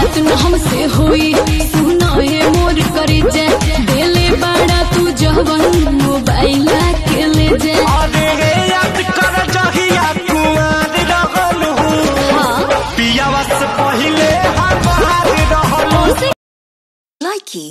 बात न हमसे हुई। सुना ये मोर कर जे देले बड़ा तू जवन मोबाइल के ले जे। अरे रे याद कर जहिया कुमार रहल। हूँ। हाँ पियावा से पहले हर बाहर रहल। उसे Likey